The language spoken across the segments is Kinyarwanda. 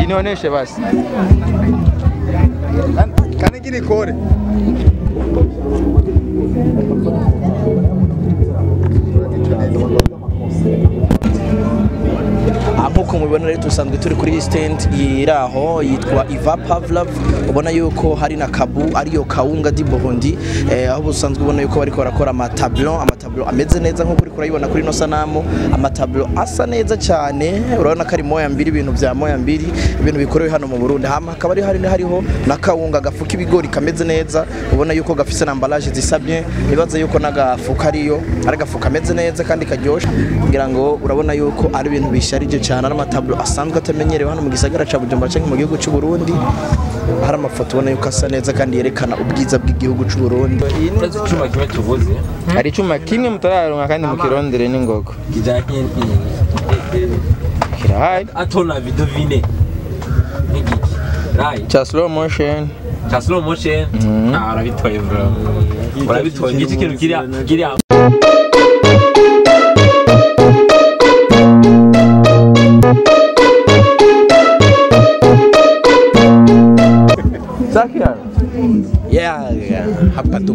Jinionyeshe basi. Kani kore. Nk'uko mubibona rero dusanzwe turi kuri stand iri aho yitwa Iva Pavlov. Ubona yuko hari na Kabu ariyo Kawunga di Burundi. Eh, aho busanzwe ubona yuko bariko barakora amatablo amatablo ameze neza nk'uko uri kurayibona kuri ino sanamu. Amatablo asa neza cyane. Urabona ko ari moya mbiri ibintu bya moya mbiri ibintu bikorewe hano mu Burundi. Hama hakaba ari hari hariho na Kawunga gafuka ibigori kameze neza. Ubona yuko gafise na emballage zisa bien. Nibaza yuko n'agafuka ariyo ari agafuka kameze neza kandi karyoshe. Kugira ngo urabona yuko ari ibintu bisharije cyane. Ari amatablo asanzwe atamenyerewe hano mu gisagara ca Bujumbura canke mu gihugu cy'u Burundi hari amafoto ubona yuko asa neza kandi yerekana ubwiza bw'igihugu cy'u Burundi tuvuze Hari icyuma kimwe mutararonka kandi mukirondere n'ingogo. Kirahari. atona nk'igiki right Cha slow motion. cya slow motion? Ah urabitoye bro. Urabitoye. Ngiki kintu kiri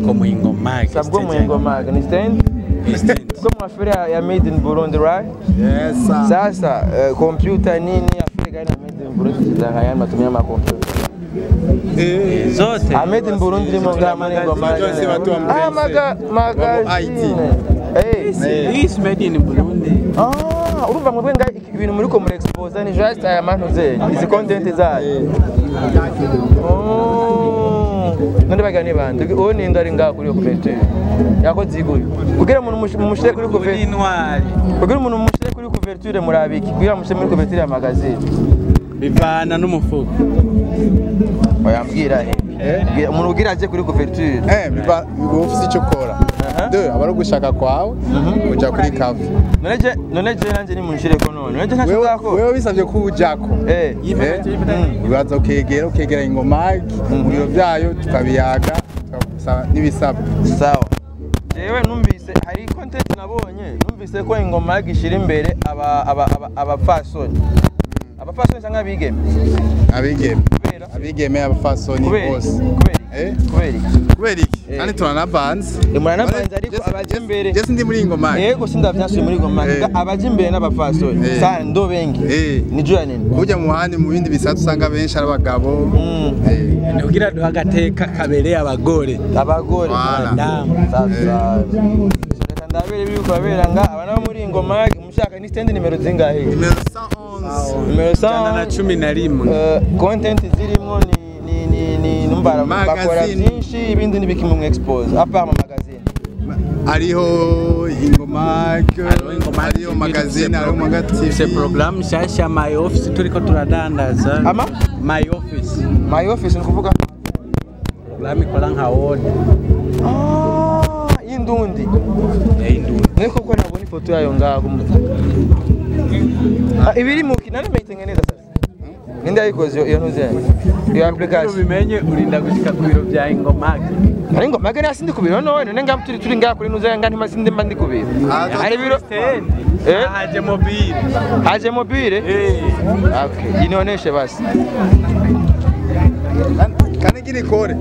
Hapa tuko sabwo mag. Ni stand? Kwa mwafiri ya made in Burundi, right? yes sir. Sasa eh, computer nini Afrika ina made in Burundi zidanganya matumia ma computer. Zote. Ah, made in Burundi limo ngama ngo maga magazine. Eh. is made in Burundi. Ah, urumva mwebwe nga ibintu muri ko muri expose ni just aya mantu zenyu izi content zayo. Oh. None bagani bande. Uwo ni ndari nga kuri couverture. Yakoze iguye. Kugira umuntu mush- mushire kuri intwari. Kugira umuntu mushire kuri couverture murabiki. Kugira mushire muri couverture ya magazine. Bivana n'umufuko. Oyambwira he. Bwira- Umuntu ugira aje kuri couverture. eh biba ufise icyo ukora. De aba ari ugushaka kwawe kuja kuri kafe None je nanje ni munshire ko none. None wewe ntashobora ko. wewe bisabye ko ujako Eh. Eh, uraza ukegera ukegera ingomagi mu biro byayo tukabiyaga n'ibisabwa. Sawa. Jewe numvise hari content nabonye. Numvise ko ingoma yagishira imbere aba aba aba abapfasoni. Abapfasoni cyangwa abigeme? Abigeme. Kubera abigeme abafasoni bose kubera Eh? iki? Kubera iki? Eh. kandi turanavanze muranavanze ariko abaje imbere. Jesi ndi muri ingomagi yego sindavyasuye muri ngoma Eh. abaje imbere n'abafasoni Eh. sana ndo bengi. Ni jura nini? Kujya mu handi mu bindi bisata usanga benshi ari abagabo. Mm. Eh, Ni kugira duha agateka kabereye abagore. abagore ndabere biri kubabera nga abana bo muri ngoma mushaka ni stand nimero zingahe? Nimero 111 nimero Ijana na cumi na rimwe. Eh, content zirimo ni ni ni ni numbara bakora byinshi ibindi nibiki mu expose apa ama magazine Ariho ingoma ariho magazine ariho magati se program shasha My Office turiko turadandaza. ama My Office. my office ni kuvuga program ikora nka Word. ah y'indundi Yayinduye. niko ko nabona ifoto yayo ngaho Ah, ibiri mu nani meyitenga neza sasa. Ninde yayikoze iyo ntuzi yanjye iyo application. Bimenye urinda gushika ku biro bya ingomake ari ingomake nasi ndi ku biro? None none ngam turi turi ngakuri ntuzi yanga ntima sindi mba ndi ku biro? Ah, ari biro eh? Haje mobile. Haje mobile? Eh. Okay inioneshe basi. Kani kini kore?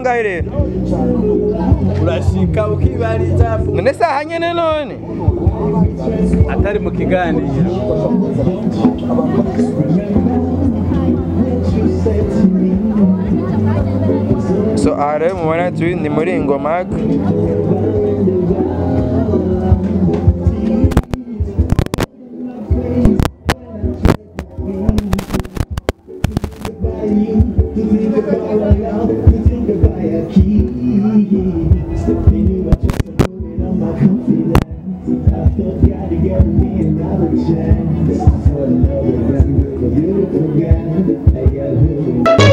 kangahe rero urashika ukibariza none saha nyene none? Atari mu kiganiro. So aha rero mubona turi ni muri ingomaka Thank you. chance. Another beautiful guy. I got